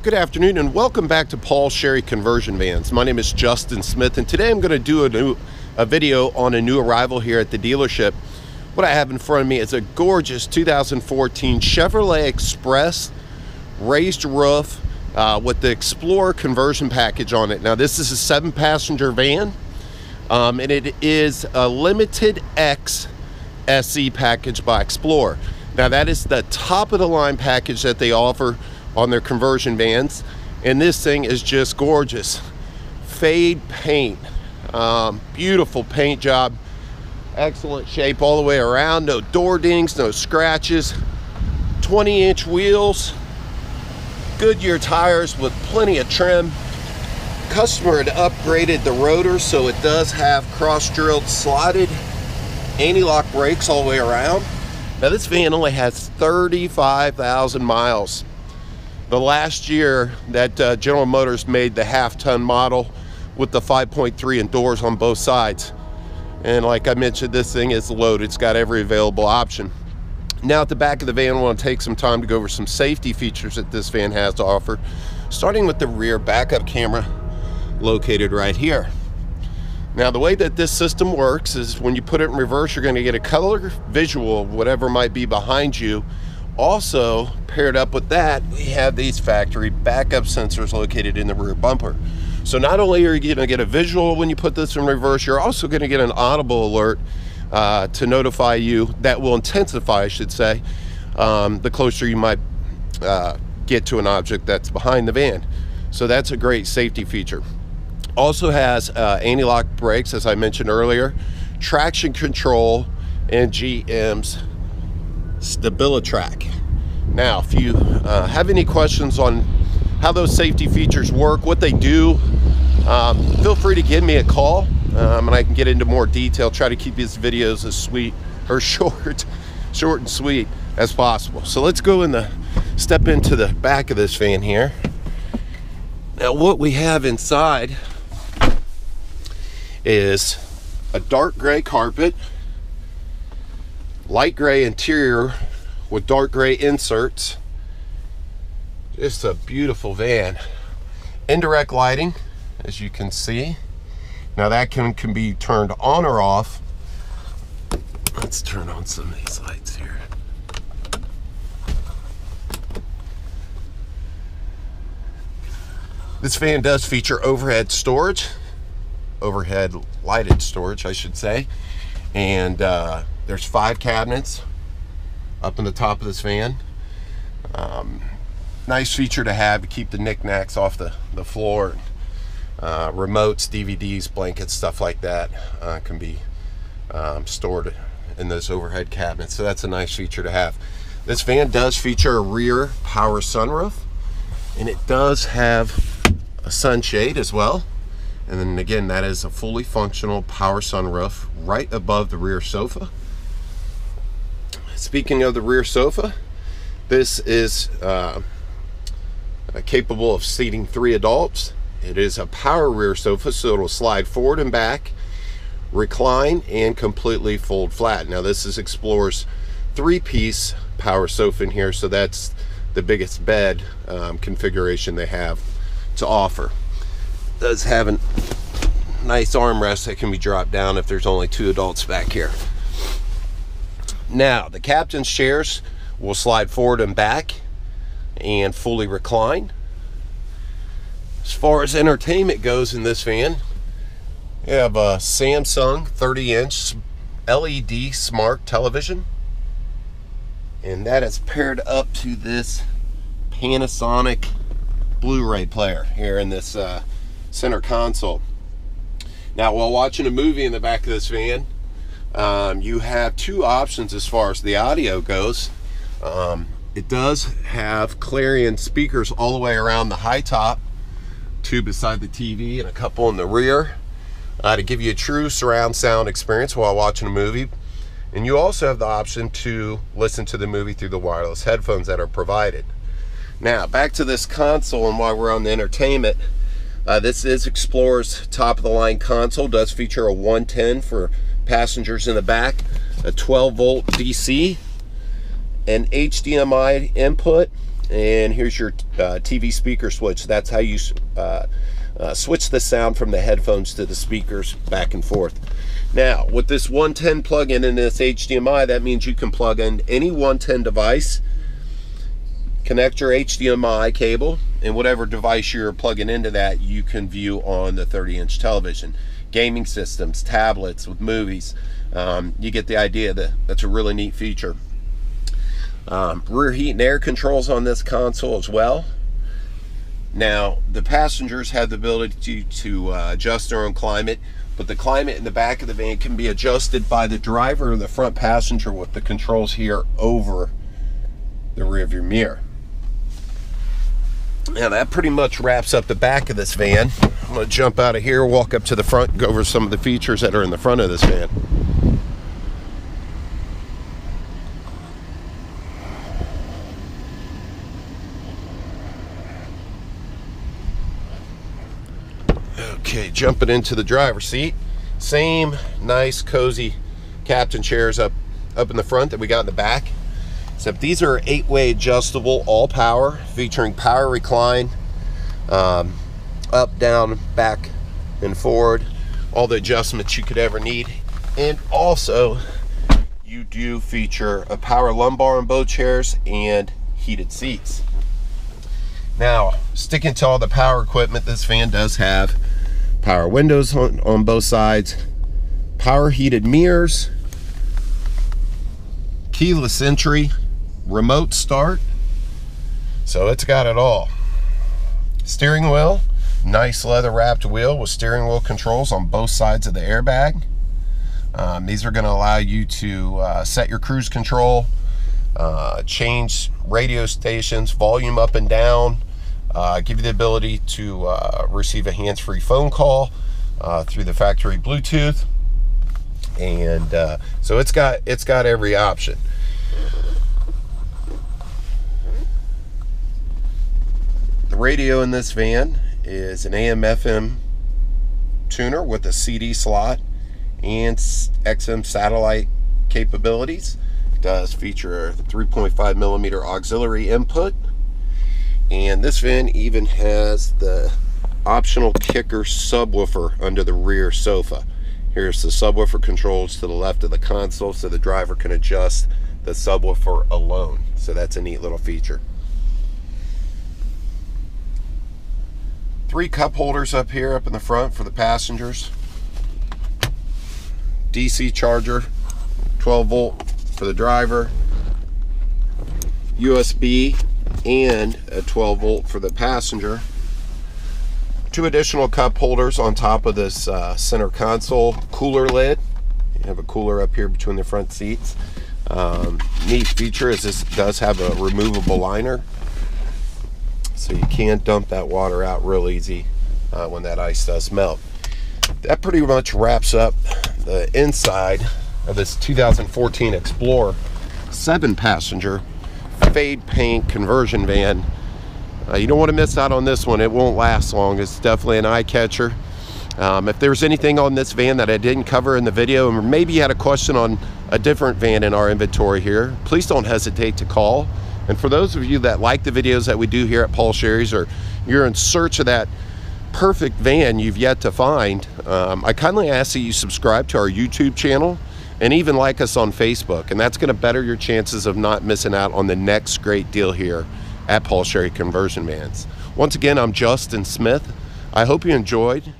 Good afternoon and welcome back to Paul Sherry Conversion Vans. My name is Justin Smith and today I'm going to do a, new, a video on a new arrival here at the dealership. What I have in front of me is a gorgeous 2014 Chevrolet Express raised roof uh, with the Explorer conversion package on it. Now this is a seven passenger van um, and it is a limited X SE package by Explorer. Now that is the top of the line package that they offer on their conversion vans. And this thing is just gorgeous. Fade paint, um, beautiful paint job, excellent shape all the way around. No door dings, no scratches. 20 inch wheels, Goodyear tires with plenty of trim. Customer had upgraded the rotor so it does have cross drilled slotted anti-lock brakes all the way around. Now this van only has 35,000 miles. The last year that uh, General Motors made the half-ton model with the 5.3 and doors on both sides. And like I mentioned, this thing is loaded. It's got every available option. Now at the back of the van, I want to take some time to go over some safety features that this van has to offer, starting with the rear backup camera located right here. Now the way that this system works is when you put it in reverse, you're gonna get a color visual of whatever might be behind you. Also, paired up with that, we have these factory backup sensors located in the rear bumper. So not only are you gonna get a visual when you put this in reverse, you're also gonna get an audible alert uh, to notify you that will intensify, I should say, um, the closer you might uh, get to an object that's behind the van. So that's a great safety feature. Also has uh, anti-lock brakes, as I mentioned earlier, traction control, and GM's StabiliTrak. Now, if you uh, have any questions on how those safety features work, what they do, um, feel free to give me a call um, and I can get into more detail, try to keep these videos as sweet or short, short and sweet as possible. So let's go in the, step into the back of this van here. Now what we have inside is a dark gray carpet, light gray interior with dark gray inserts. Just a beautiful van. Indirect lighting, as you can see. Now that can, can be turned on or off. Let's turn on some of these lights here. This van does feature overhead storage overhead lighted storage, I should say. And uh, there's five cabinets up in the top of this van. Um, nice feature to have to keep the knickknacks off the, the floor. Uh, remotes, DVDs, blankets, stuff like that uh, can be um, stored in those overhead cabinets. So that's a nice feature to have. This van does feature a rear power sunroof and it does have a sunshade as well. And then again, that is a fully functional power sunroof right above the rear sofa. Speaking of the rear sofa, this is uh, capable of seating three adults. It is a power rear sofa, so it'll slide forward and back, recline, and completely fold flat. Now this is Explorer's three-piece power sofa in here, so that's the biggest bed um, configuration they have to offer does have a nice armrest that can be dropped down if there's only two adults back here. Now, the captain's chairs will slide forward and back and fully recline. As far as entertainment goes in this van, you have a Samsung 30 inch LED smart television. And that is paired up to this Panasonic Blu-ray player here in this uh, center console. Now, while watching a movie in the back of this van, um, you have two options as far as the audio goes. Um, it does have Clarion speakers all the way around the high top, two beside the TV and a couple in the rear uh, to give you a true surround sound experience while watching a movie. And you also have the option to listen to the movie through the wireless headphones that are provided. Now, back to this console and while we're on the entertainment, uh, this is Explorer's top of the line console. Does feature a 110 for passengers in the back, a 12 volt DC, an HDMI input, and here's your uh, TV speaker switch. That's how you uh, uh, switch the sound from the headphones to the speakers back and forth. Now, with this 110 plug-in and this HDMI, that means you can plug in any 110 device, connect your HDMI cable, and whatever device you're plugging into that, you can view on the 30-inch television. Gaming systems, tablets with movies, um, you get the idea that that's a really neat feature. Um, rear heat and air controls on this console as well. Now, the passengers have the ability to, to uh, adjust their own climate, but the climate in the back of the van can be adjusted by the driver or the front passenger with the controls here over the rear view mirror. Now that pretty much wraps up the back of this van. I'm gonna jump out of here, walk up to the front, go over some of the features that are in the front of this van. Okay, jumping into the driver's seat. Same nice, cozy captain chairs up, up in the front that we got in the back. Except these are eight-way adjustable, all power, featuring power recline, um, up, down, back, and forward. All the adjustments you could ever need. And also, you do feature a power lumbar on both chairs and heated seats. Now, sticking to all the power equipment, this van does have power windows on, on both sides, power heated mirrors, keyless entry, remote start. So it's got it all. Steering wheel, nice leather wrapped wheel with steering wheel controls on both sides of the airbag. Um, these are going to allow you to uh, set your cruise control, uh, change radio stations, volume up and down, uh, give you the ability to uh, receive a hands-free phone call uh, through the factory Bluetooth, and uh, so it's got it's got every option. The radio in this van is an AM/FM tuner with a CD slot and XM satellite capabilities. It does feature a 3.5 millimeter auxiliary input and this van even has the optional kicker subwoofer under the rear sofa. Here's the subwoofer controls to the left of the console so the driver can adjust the subwoofer alone. So that's a neat little feature. Three cup holders up here up in the front for the passengers. DC charger, 12 volt for the driver. USB and a 12 volt for the passenger. Two additional cup holders on top of this uh, center console cooler lid. You have a cooler up here between the front seats. Um, neat feature is this does have a removable liner so you can't dump that water out real easy uh, when that ice does melt. That pretty much wraps up the inside of this 2014 Explorer 7 passenger fade paint conversion van. Uh, you don't want to miss out on this one. It won't last long. It's definitely an eye catcher. Um, if there's anything on this van that I didn't cover in the video, or maybe you had a question on a different van in our inventory here, please don't hesitate to call. And for those of you that like the videos that we do here at Paul Sherry's, or you're in search of that perfect van you've yet to find, um, I kindly ask that you subscribe to our YouTube channel and even like us on Facebook. And that's going to better your chances of not missing out on the next great deal here at Paul Sherry Conversion Vans. Once again, I'm Justin Smith. I hope you enjoyed